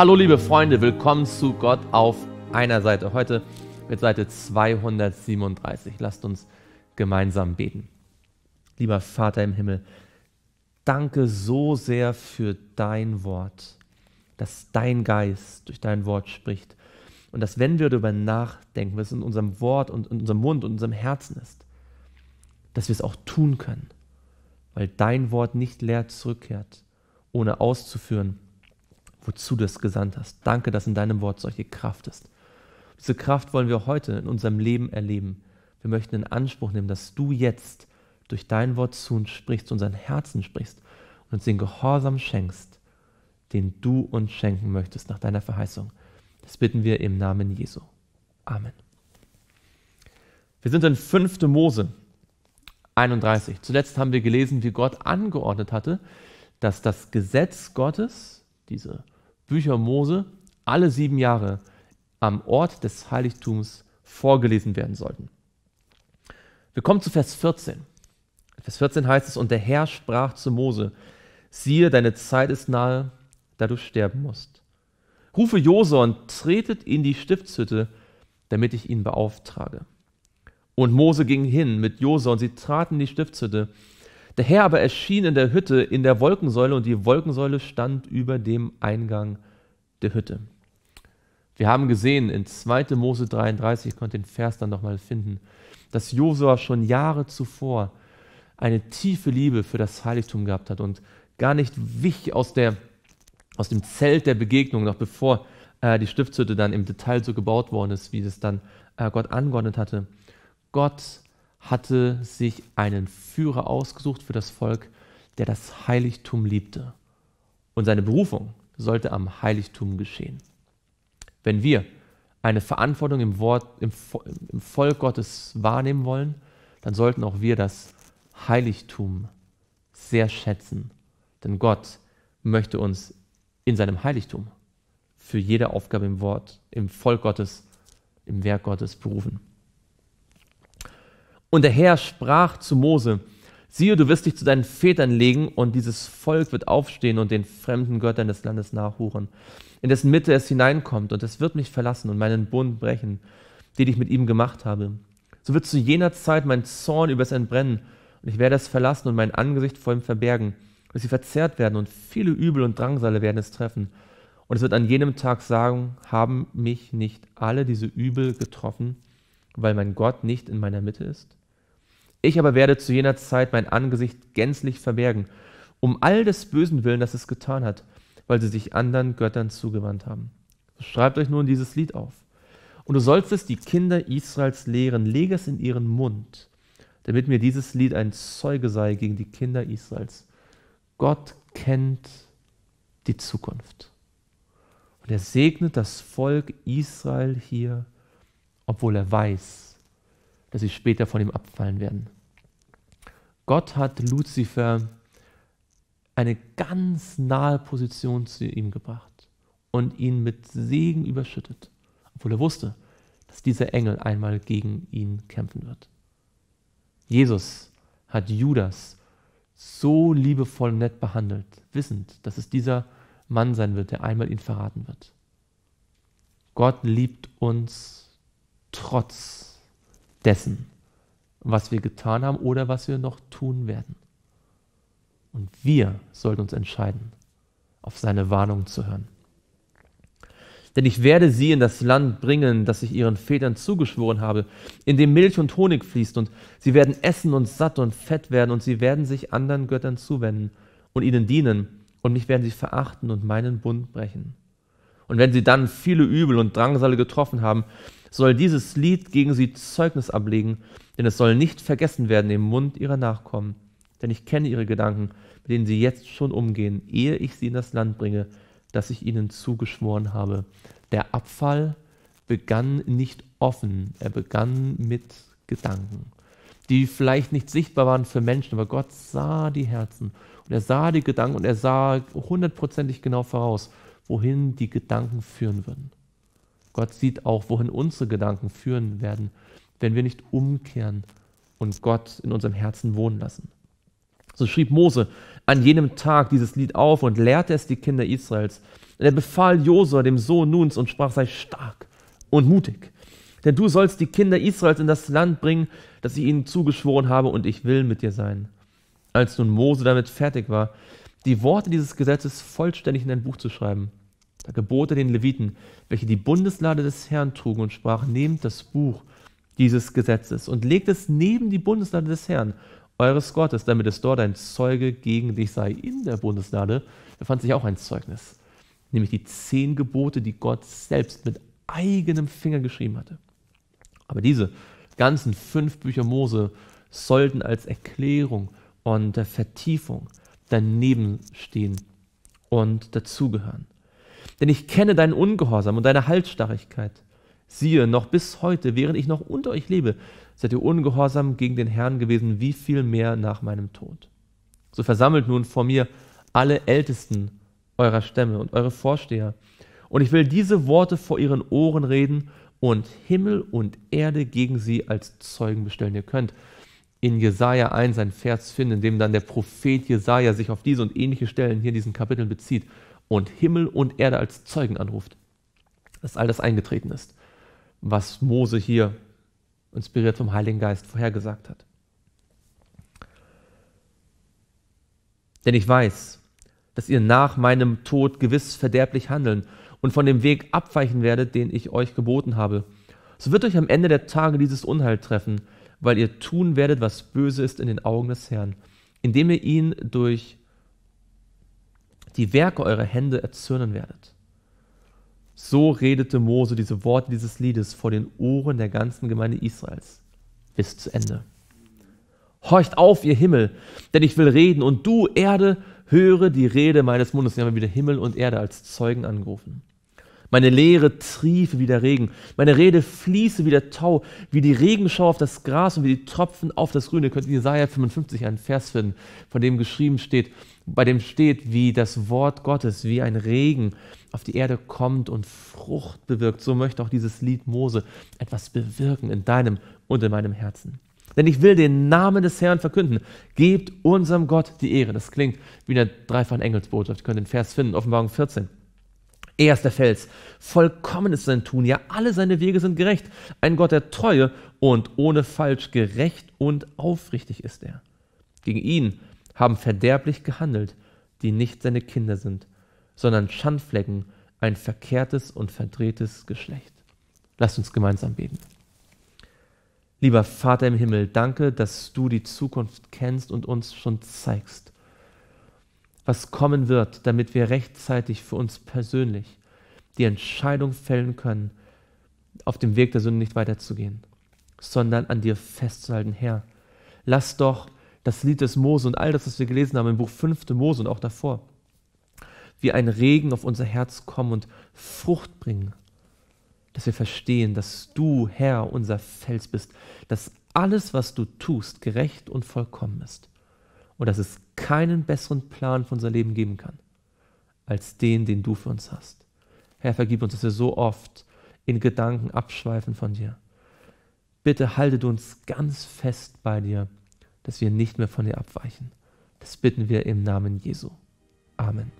Hallo liebe Freunde, willkommen zu Gott auf einer Seite. Heute mit Seite 237. Lasst uns gemeinsam beten. Lieber Vater im Himmel, danke so sehr für dein Wort, dass dein Geist durch dein Wort spricht und dass wenn wir darüber nachdenken, was in unserem Wort und in unserem Mund und in unserem Herzen ist, dass wir es auch tun können, weil dein Wort nicht leer zurückkehrt, ohne auszuführen, wozu du es gesandt hast. Danke, dass in deinem Wort solche Kraft ist. Diese Kraft wollen wir heute in unserem Leben erleben. Wir möchten in Anspruch nehmen, dass du jetzt durch dein Wort zu uns sprichst, zu unseren Herzen sprichst und uns den Gehorsam schenkst, den du uns schenken möchtest nach deiner Verheißung. Das bitten wir im Namen Jesu. Amen. Wir sind in 5. Mose 31. Zuletzt haben wir gelesen, wie Gott angeordnet hatte, dass das Gesetz Gottes, diese Bücher Mose, alle sieben Jahre am Ort des Heiligtums vorgelesen werden sollten. Wir kommen zu Vers 14. Vers 14 heißt es, und der Herr sprach zu Mose, siehe, deine Zeit ist nahe, da du sterben musst. Rufe Josua und tretet in die Stiftshütte, damit ich ihn beauftrage. Und Mose ging hin mit Josua und sie traten in die Stiftshütte. Der Herr aber erschien in der Hütte in der Wolkensäule und die Wolkensäule stand über dem Eingang der Hütte. Wir haben gesehen in 2. Mose 33, ich konnte den Vers dann nochmal finden, dass Josua schon Jahre zuvor eine tiefe Liebe für das Heiligtum gehabt hat und gar nicht wich aus, der, aus dem Zelt der Begegnung, noch bevor äh, die Stiftshütte dann im Detail so gebaut worden ist, wie es dann äh, Gott angeordnet hatte. Gott hatte sich einen Führer ausgesucht für das Volk, der das Heiligtum liebte. Und seine Berufung sollte am Heiligtum geschehen. Wenn wir eine Verantwortung im, Wort, im, im Volk Gottes wahrnehmen wollen, dann sollten auch wir das Heiligtum sehr schätzen. Denn Gott möchte uns in seinem Heiligtum für jede Aufgabe im Wort, im Volk Gottes, im Werk Gottes berufen. Und der Herr sprach zu Mose, siehe, du wirst dich zu deinen Vätern legen und dieses Volk wird aufstehen und den fremden Göttern des Landes nachhuren in dessen Mitte es hineinkommt, und es wird mich verlassen und meinen Bund brechen, den ich mit ihm gemacht habe. So wird zu jener Zeit mein Zorn über es entbrennen, und ich werde es verlassen und mein Angesicht vor ihm verbergen, dass sie verzehrt werden, und viele Übel und Drangsale werden es treffen. Und es wird an jenem Tag sagen, haben mich nicht alle diese Übel getroffen, weil mein Gott nicht in meiner Mitte ist? Ich aber werde zu jener Zeit mein Angesicht gänzlich verbergen, um all des Bösen willen, das es getan hat, weil sie sich anderen Göttern zugewandt haben. Schreibt euch nun dieses Lied auf. Und du sollst es die Kinder Israels lehren, lege es in ihren Mund, damit mir dieses Lied ein Zeuge sei gegen die Kinder Israels. Gott kennt die Zukunft. Und er segnet das Volk Israel hier, obwohl er weiß, dass sie später von ihm abfallen werden. Gott hat Luzifer eine ganz nahe Position zu ihm gebracht und ihn mit Segen überschüttet, obwohl er wusste, dass dieser Engel einmal gegen ihn kämpfen wird. Jesus hat Judas so liebevoll und nett behandelt, wissend, dass es dieser Mann sein wird, der einmal ihn verraten wird. Gott liebt uns trotz dessen, was wir getan haben oder was wir noch tun werden. Und wir sollten uns entscheiden, auf seine Warnung zu hören. Denn ich werde sie in das Land bringen, das ich ihren Vätern zugeschworen habe, in dem Milch und Honig fließt, und sie werden essen und satt und fett werden, und sie werden sich anderen Göttern zuwenden und ihnen dienen, und mich werden sie verachten und meinen Bund brechen. Und wenn sie dann viele Übel und Drangsale getroffen haben, soll dieses Lied gegen sie Zeugnis ablegen, denn es soll nicht vergessen werden im Mund ihrer Nachkommen denn ich kenne ihre Gedanken, mit denen sie jetzt schon umgehen, ehe ich sie in das Land bringe, das ich ihnen zugeschworen habe. Der Abfall begann nicht offen, er begann mit Gedanken, die vielleicht nicht sichtbar waren für Menschen, aber Gott sah die Herzen und er sah die Gedanken und er sah hundertprozentig genau voraus, wohin die Gedanken führen würden. Gott sieht auch, wohin unsere Gedanken führen werden, wenn wir nicht umkehren und Gott in unserem Herzen wohnen lassen. So schrieb Mose an jenem Tag dieses Lied auf und lehrte es die Kinder Israels. Und er befahl Josua, dem Sohn Nuns, und sprach, sei stark und mutig. Denn du sollst die Kinder Israels in das Land bringen, das ich ihnen zugeschworen habe, und ich will mit dir sein. Als nun Mose damit fertig war, die Worte dieses Gesetzes vollständig in ein Buch zu schreiben, da gebot er den Leviten, welche die Bundeslade des Herrn trugen, und sprach, nehmt das Buch dieses Gesetzes und legt es neben die Bundeslade des Herrn, eures Gottes, damit es dort ein Zeuge gegen dich sei. In der Bundeslade befand sich auch ein Zeugnis, nämlich die zehn Gebote, die Gott selbst mit eigenem Finger geschrieben hatte. Aber diese ganzen fünf Bücher Mose sollten als Erklärung und Vertiefung daneben stehen und dazugehören. Denn ich kenne deinen Ungehorsam und deine Halsstarrigkeit. Siehe, noch bis heute, während ich noch unter euch lebe, seid ihr ungehorsam gegen den Herrn gewesen, wie viel mehr nach meinem Tod. So versammelt nun vor mir alle Ältesten eurer Stämme und eure Vorsteher. Und ich will diese Worte vor ihren Ohren reden und Himmel und Erde gegen sie als Zeugen bestellen. Ihr könnt in Jesaja 1 ein Vers finden, in dem dann der Prophet Jesaja sich auf diese und ähnliche Stellen hier in diesen Kapiteln bezieht und Himmel und Erde als Zeugen anruft, dass all das eingetreten ist, was Mose hier inspiriert vom Heiligen Geist vorhergesagt hat. Denn ich weiß, dass ihr nach meinem Tod gewiss verderblich handeln und von dem Weg abweichen werdet, den ich euch geboten habe. So wird euch am Ende der Tage dieses Unheil treffen, weil ihr tun werdet, was böse ist in den Augen des Herrn, indem ihr ihn durch die Werke eurer Hände erzürnen werdet. So redete Mose diese Worte dieses Liedes vor den Ohren der ganzen Gemeinde Israels bis zu Ende. Horcht auf, ihr Himmel, denn ich will reden, und du, Erde, höre die Rede meines Mundes. Sie haben wieder Himmel und Erde als Zeugen angerufen. Meine Lehre triefe wie der Regen, meine Rede fließe wie der Tau, wie die Regenschau auf das Gras und wie die Tropfen auf das Grüne. Ihr könnt in Jesaja 55 einen Vers finden, von dem geschrieben steht, bei dem steht, wie das Wort Gottes, wie ein Regen auf die Erde kommt und Frucht bewirkt. So möchte auch dieses Lied Mose etwas bewirken in deinem und in meinem Herzen. Denn ich will den Namen des Herrn verkünden. Gebt unserem Gott die Ehre. Das klingt wie eine dreifache Engelsbotschaft. Ihr könnt den Vers finden, Offenbarung 14. Er ist der Fels. Vollkommen ist sein Tun. Ja, alle seine Wege sind gerecht. Ein Gott der Treue und ohne Falsch gerecht und aufrichtig ist er. Gegen ihn haben verderblich gehandelt, die nicht seine Kinder sind, sondern Schandflecken, ein verkehrtes und verdrehtes Geschlecht. Lasst uns gemeinsam beten. Lieber Vater im Himmel, danke, dass du die Zukunft kennst und uns schon zeigst was kommen wird, damit wir rechtzeitig für uns persönlich die Entscheidung fällen können, auf dem Weg der Sünde nicht weiterzugehen, sondern an dir festzuhalten. Herr, lass doch das Lied des Mose und all das, was wir gelesen haben im Buch 5. Mose und auch davor, wie ein Regen auf unser Herz kommen und Frucht bringen, dass wir verstehen, dass du, Herr, unser Fels bist, dass alles, was du tust, gerecht und vollkommen ist und dass es keinen besseren Plan für unser Leben geben kann, als den, den du für uns hast. Herr, vergib uns, dass wir so oft in Gedanken abschweifen von dir. Bitte halte du uns ganz fest bei dir, dass wir nicht mehr von dir abweichen. Das bitten wir im Namen Jesu. Amen.